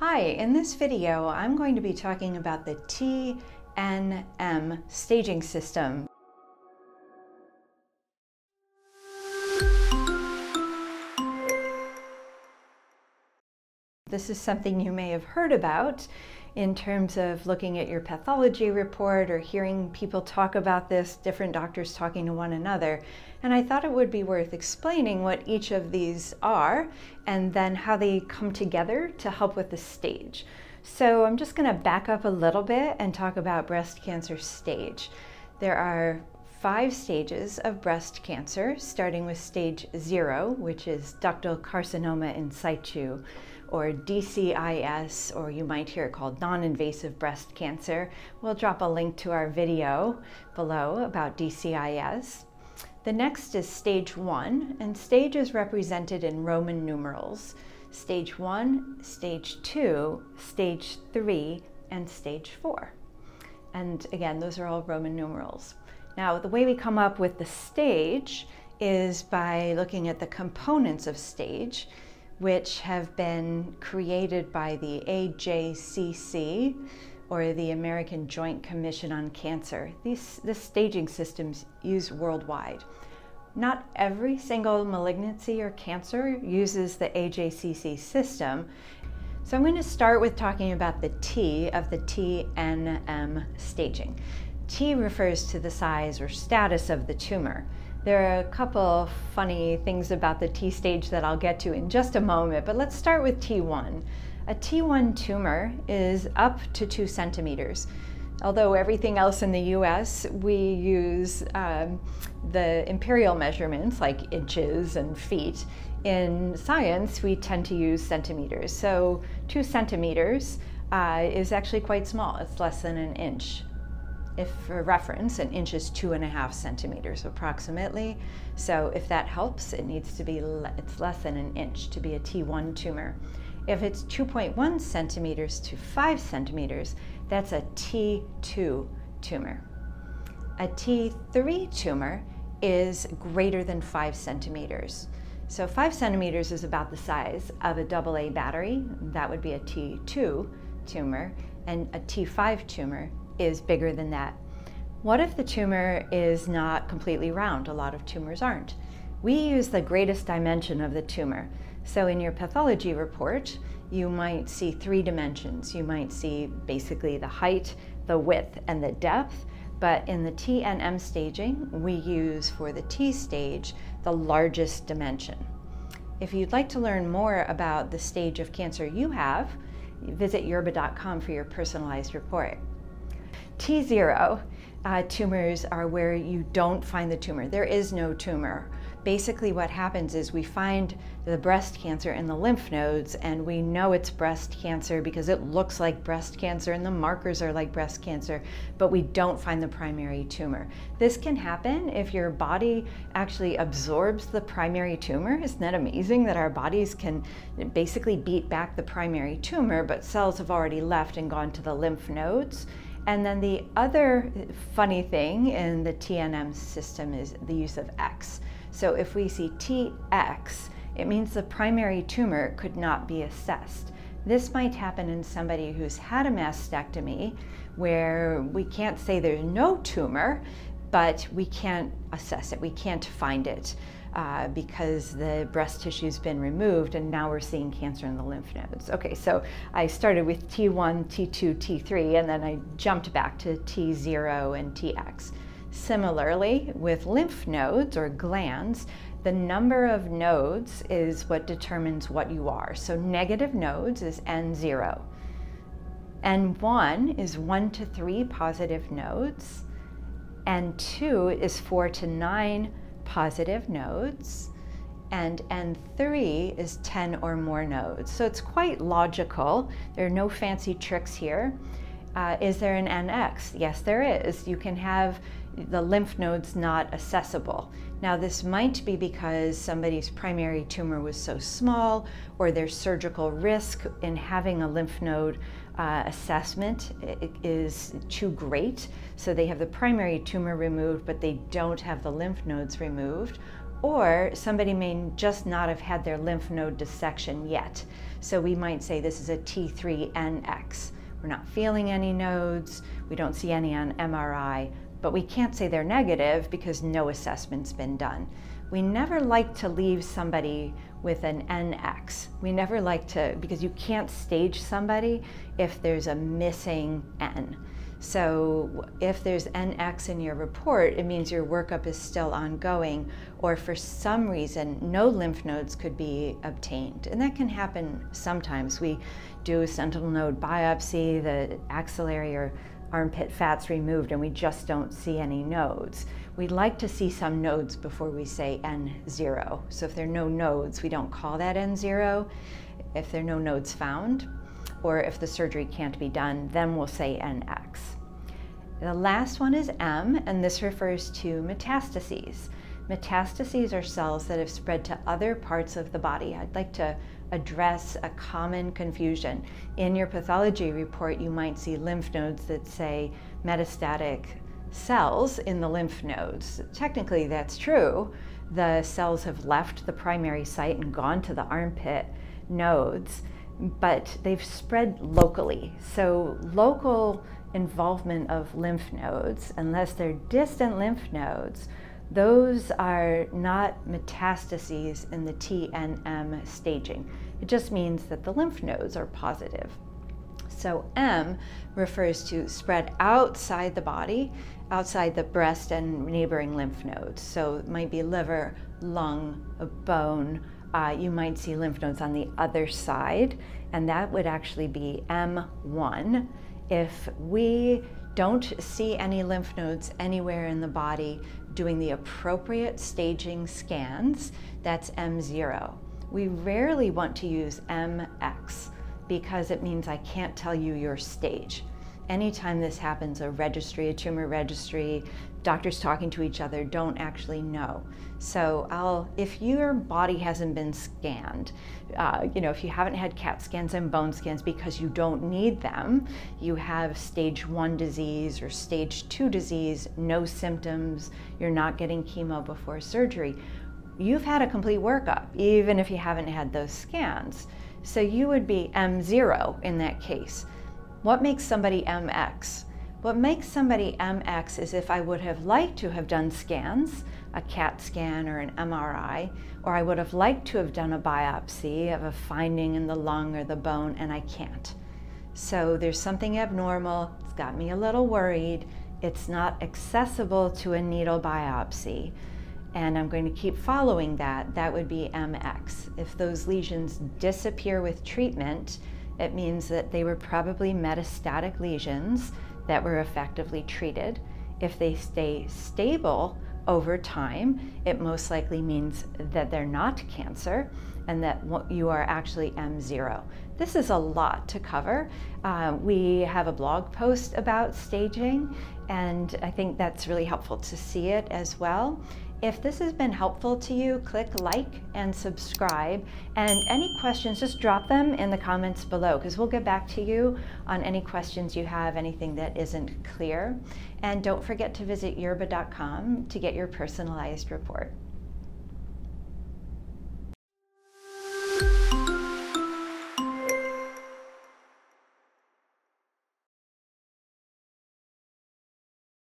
Hi, in this video I'm going to be talking about the TNM staging system. This is something you may have heard about in terms of looking at your pathology report or hearing people talk about this, different doctors talking to one another. And I thought it would be worth explaining what each of these are and then how they come together to help with the stage. So I'm just going to back up a little bit and talk about breast cancer stage. There are five stages of breast cancer, starting with stage zero, which is ductal carcinoma in situ or DCIS, or you might hear it called non-invasive breast cancer. We'll drop a link to our video below about DCIS. The next is stage one, and stage is represented in Roman numerals. Stage one, stage two, stage three, and stage four. And again, those are all Roman numerals. Now, the way we come up with the stage is by looking at the components of stage which have been created by the AJCC or the American Joint Commission on Cancer. These the staging systems used worldwide. Not every single malignancy or cancer uses the AJCC system. So I'm going to start with talking about the T of the TNM staging. T refers to the size or status of the tumor. There are a couple funny things about the T stage that I'll get to in just a moment, but let's start with T1. A T1 tumor is up to two centimeters. Although everything else in the US, we use um, the imperial measurements like inches and feet. In science, we tend to use centimeters. So two centimeters uh, is actually quite small. It's less than an inch if for reference, an inch is two and a half centimeters approximately. So if that helps, it needs to be, le it's less than an inch to be a T1 tumor. If it's 2.1 centimeters to five centimeters, that's a T2 tumor. A T3 tumor is greater than five centimeters. So five centimeters is about the size of a AA battery. That would be a T2 tumor. And a T5 tumor is bigger than that. What if the tumor is not completely round? A lot of tumors aren't. We use the greatest dimension of the tumor. So in your pathology report, you might see three dimensions. You might see basically the height, the width, and the depth. But in the TNM staging, we use for the T stage the largest dimension. If you'd like to learn more about the stage of cancer you have, visit yerbba.com for your personalized report. T0 uh, tumors are where you don't find the tumor. There is no tumor. Basically what happens is we find the breast cancer in the lymph nodes and we know it's breast cancer because it looks like breast cancer and the markers are like breast cancer, but we don't find the primary tumor. This can happen if your body actually absorbs the primary tumor. Isn't that amazing that our bodies can basically beat back the primary tumor, but cells have already left and gone to the lymph nodes? And then the other funny thing in the TNM system is the use of X. So if we see TX, it means the primary tumor could not be assessed. This might happen in somebody who's had a mastectomy where we can't say there's no tumor, but we can't assess it, we can't find it uh, because the breast tissue's been removed and now we're seeing cancer in the lymph nodes. Okay, so I started with T1, T2, T3, and then I jumped back to T0 and TX. Similarly, with lymph nodes or glands, the number of nodes is what determines what you are. So negative nodes is N0. N1 is 1 to 3 positive nodes. N2 is 4 to 9 positive nodes, and N3 is 10 or more nodes. So it's quite logical. There are no fancy tricks here. Uh, is there an NX? Yes, there is. You can have the lymph nodes not accessible. Now this might be because somebody's primary tumor was so small or their surgical risk in having a lymph node uh, assessment is too great. So they have the primary tumor removed, but they don't have the lymph nodes removed. Or somebody may just not have had their lymph node dissection yet. So we might say this is a T3NX. We're not feeling any nodes, we don't see any on MRI, but we can't say they're negative because no assessment's been done. We never like to leave somebody with an NX. We never like to, because you can't stage somebody if there's a missing N. So if there's NX in your report, it means your workup is still ongoing, or for some reason, no lymph nodes could be obtained. And that can happen sometimes. We do a sentinel node biopsy, the axillary or armpit fats removed, and we just don't see any nodes. We'd like to see some nodes before we say N0. So if there are no nodes, we don't call that N0. If there are no nodes found, or if the surgery can't be done, then we'll say NX. The last one is M, and this refers to metastases. Metastases are cells that have spread to other parts of the body. I'd like to address a common confusion. In your pathology report, you might see lymph nodes that say metastatic cells in the lymph nodes. Technically, that's true. The cells have left the primary site and gone to the armpit nodes, but they've spread locally. So, local involvement of lymph nodes, unless they're distant lymph nodes, those are not metastases in the TNM staging. It just means that the lymph nodes are positive. So M refers to spread outside the body, outside the breast and neighboring lymph nodes. So it might be liver, lung, bone. Uh, you might see lymph nodes on the other side, and that would actually be M1. If we don't see any lymph nodes anywhere in the body doing the appropriate staging scans, that's M0. We rarely want to use MX because it means I can't tell you your stage. Anytime this happens, a registry, a tumor registry, doctors talking to each other don't actually know. So I'll, if your body hasn't been scanned, uh, you know, if you haven't had CAT scans and bone scans because you don't need them, you have stage one disease or stage two disease, no symptoms, you're not getting chemo before surgery, you've had a complete workup, even if you haven't had those scans. So you would be M0 in that case. What makes somebody MX? What makes somebody MX is if I would have liked to have done scans, a CAT scan or an MRI, or I would have liked to have done a biopsy of a finding in the lung or the bone, and I can't. So there's something abnormal, it's got me a little worried, it's not accessible to a needle biopsy, and I'm going to keep following that. That would be MX. If those lesions disappear with treatment, it means that they were probably metastatic lesions that were effectively treated. If they stay stable over time, it most likely means that they're not cancer and that you are actually M0. This is a lot to cover. Uh, we have a blog post about staging, and I think that's really helpful to see it as well. If this has been helpful to you, click like and subscribe. And any questions, just drop them in the comments below because we'll get back to you on any questions you have, anything that isn't clear. And don't forget to visit yerbba.com to get your personalized report.